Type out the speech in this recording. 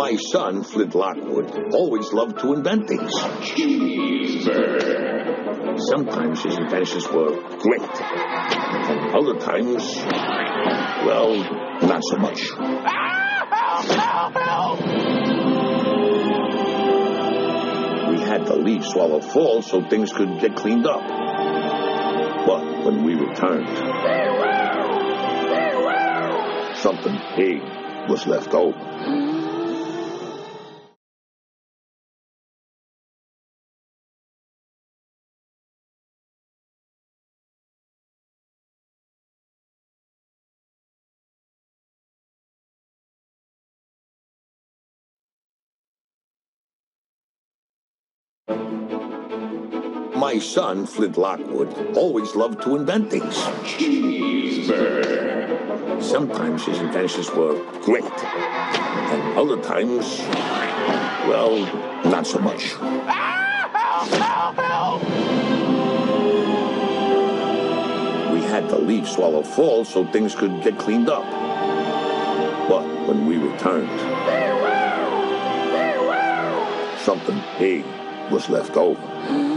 My son, Flint Lockwood, always loved to invent things. Sometimes his inventions were great, other times, well, not so much. We had to leave Swallow Falls so things could get cleaned up. But when we returned, something big was left over. My son, Flint Lockwood, always loved to invent things. Sometimes his inventions were great, and other times, well, not so much. We had to leave Swallow Falls so things could get cleaned up. But when we returned, something big was left over.